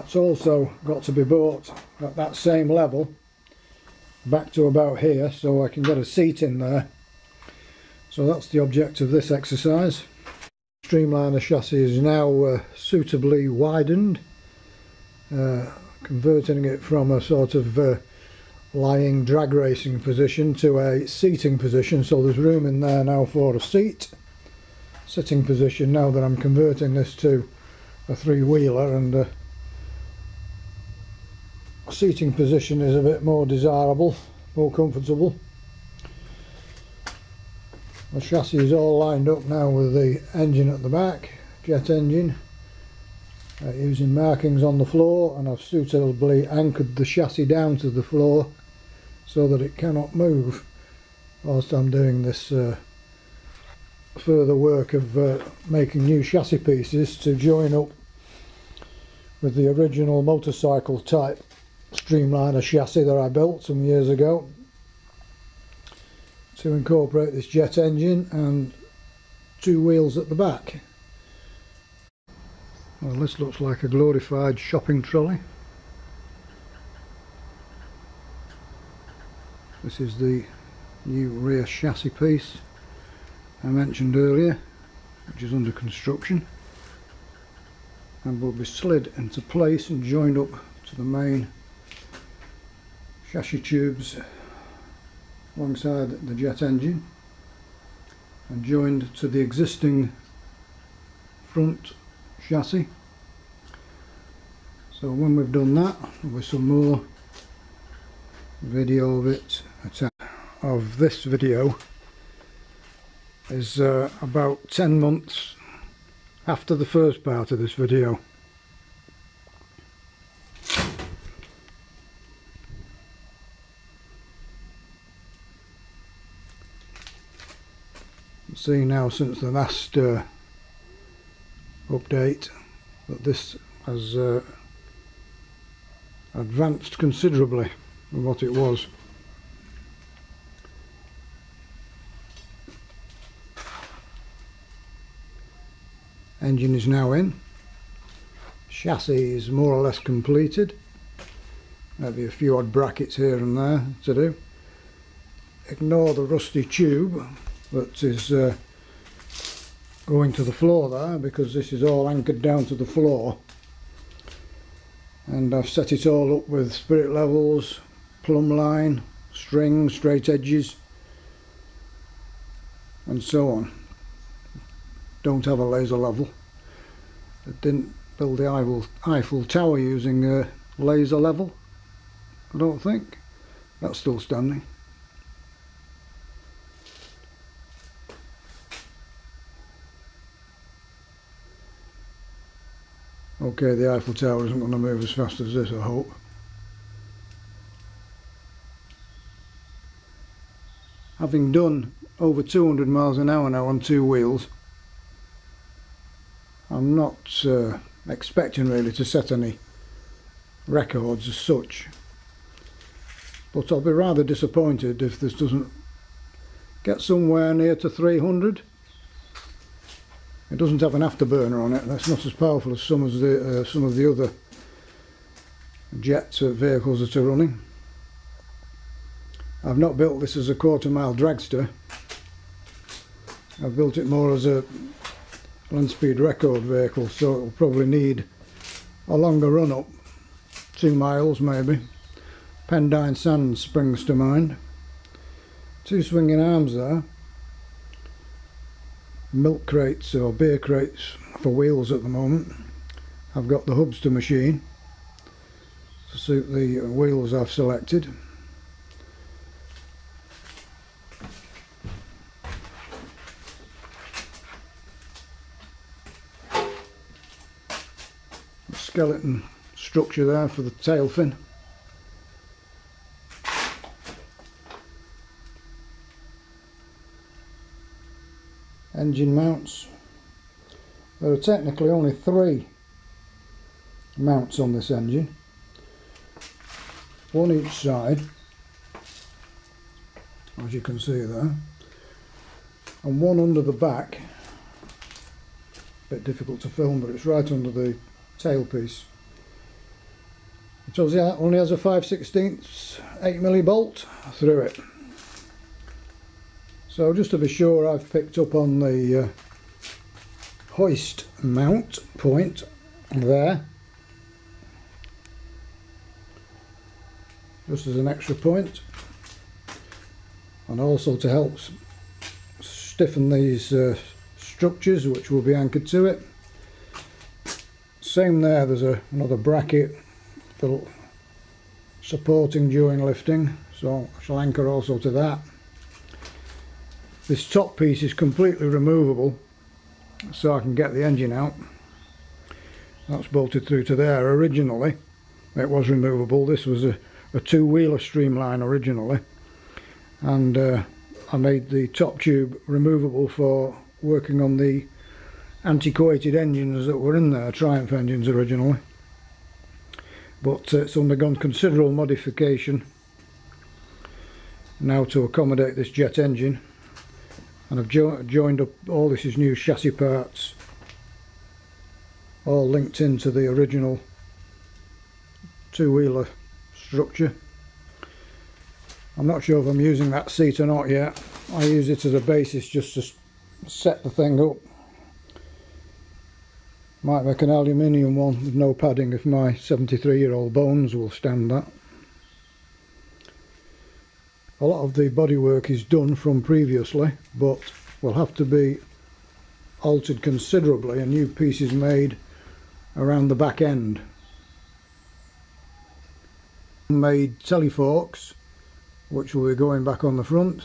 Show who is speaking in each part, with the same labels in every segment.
Speaker 1: That's also got to be bought at that same level back to about here so I can get a seat in there. So that's the object of this exercise. Streamliner chassis is now uh, suitably widened, uh, converting it from a sort of uh, lying drag racing position to a seating position so there's room in there now for a seat sitting position now that I'm converting this to a three-wheeler and uh, seating position is a bit more desirable more comfortable. The chassis is all lined up now with the engine at the back, jet engine, uh, using markings on the floor and I've suitably anchored the chassis down to the floor so that it cannot move whilst I'm doing this uh, further work of uh, making new chassis pieces to join up with the original motorcycle type streamliner chassis that I built some years ago to incorporate this jet engine and two wheels at the back. Well this looks like a glorified shopping trolley. This is the new rear chassis piece I mentioned earlier which is under construction and will be slid into place and joined up to the main chassis tubes alongside the jet engine and joined to the existing front chassis. So when we've done that with some more video of it. Of this video is uh, about 10 months after the first part of this video see now since the last uh, update that this has uh, advanced considerably from what it was. Engine is now in. Chassis is more or less completed. Maybe a few odd brackets here and there to do. Ignore the rusty tube that is uh, going to the floor there because this is all anchored down to the floor and I've set it all up with spirit levels, plumb line, string, straight edges and so on. Don't have a laser level. I didn't build the Eiffel, Eiffel Tower using a laser level, I don't think. That's still standing. Okay, the Eiffel Tower isn't going to move as fast as this, I hope. Having done over 200 miles an hour now on two wheels, I'm not uh, expecting really to set any records as such. But I'll be rather disappointed if this doesn't get somewhere near to 300. It doesn't have an afterburner on it. That's not as powerful as some of the uh, some of the other jet vehicles that are running. I've not built this as a quarter mile dragster. I've built it more as a land speed record vehicle, so it will probably need a longer run up, two miles maybe. Pendine Sands springs to mind. Two swinging arms there milk crates or beer crates for wheels at the moment. I've got the Hubster machine to suit the wheels I've selected. skeleton structure there for the tail fin. Engine mounts. There are technically only three mounts on this engine. One each side, as you can see there, and one under the back. a Bit difficult to film, but it's right under the tailpiece. It only has a 5 16 8 milli bolt through it. So just to be sure I've picked up on the uh, hoist mount point there. Just as an extra point. And also to help stiffen these uh, structures which will be anchored to it. Same there, there's a, another bracket for supporting during lifting, so I shall anchor also to that. This top piece is completely removable, so I can get the engine out. That's bolted through to there. Originally, it was removable. This was a, a two-wheeler streamline originally, and uh, I made the top tube removable for working on the antiquated engines that were in there, Triumph engines originally. But uh, it's undergone considerable modification now to accommodate this jet engine. And I've jo joined up all this is new chassis parts, all linked into the original two-wheeler structure. I'm not sure if I'm using that seat or not yet. I use it as a basis just to set the thing up. Might make an aluminium one with no padding if my 73 year old bones will stand that. A lot of the bodywork is done from previously but will have to be altered considerably and new pieces made around the back end. Made teleforks which will be going back on the front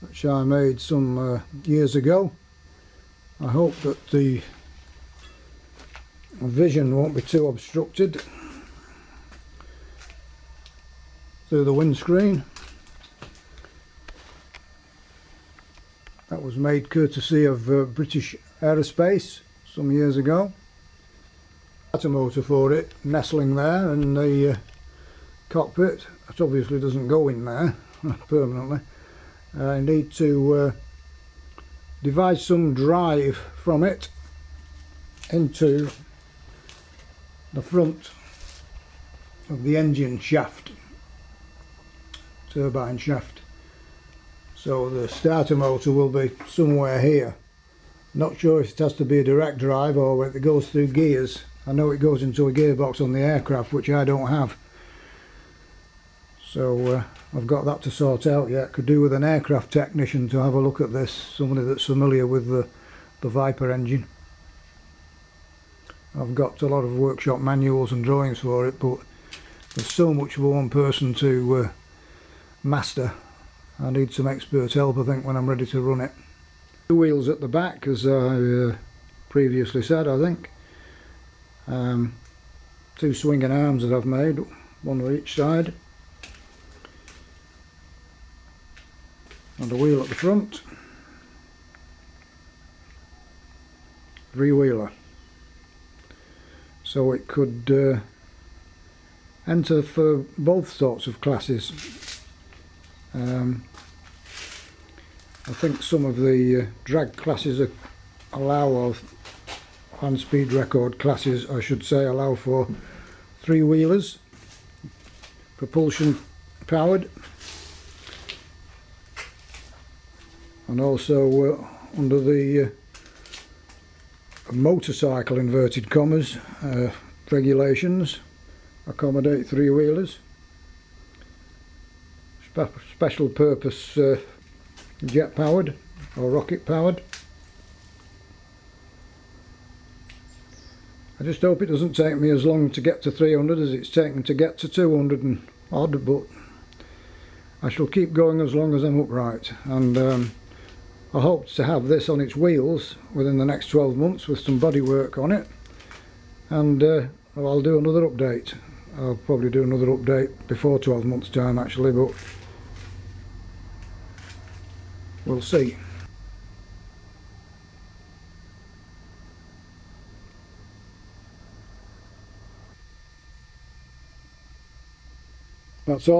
Speaker 1: which I made some uh, years ago. I hope that the vision won't be too obstructed through the windscreen. Was made courtesy of uh, British Aerospace some years ago. a motor for it nestling there in the uh, cockpit. That obviously doesn't go in there permanently. I need to uh, devise some drive from it into the front of the engine shaft turbine shaft so the starter motor will be somewhere here not sure if it has to be a direct drive or if it goes through gears I know it goes into a gearbox on the aircraft which I don't have so uh, I've got that to sort out yet. Could do with an aircraft technician to have a look at this, somebody that's familiar with the, the Viper engine. I've got a lot of workshop manuals and drawings for it, but there's so much for one person to uh, master. I need some expert help, I think, when I'm ready to run it. Two wheels at the back, as I uh, previously said, I think. Um, two swinging arms that I've made, one on each side. and a wheel at the front three-wheeler so it could uh, enter for both sorts of classes um, I think some of the uh, drag classes allow or land speed record classes I should say allow for three-wheelers propulsion powered and also uh, under the uh, motorcycle inverted commas uh, regulations accommodate three-wheelers Spe special purpose uh, jet powered or rocket powered. I just hope it doesn't take me as long to get to 300 as it's taken to get to 200 and odd but I shall keep going as long as I'm upright. And um, I hope to have this on its wheels within the next 12 months with some body work on it. And uh, I'll do another update. I'll probably do another update before 12 months time actually but we'll see. That's all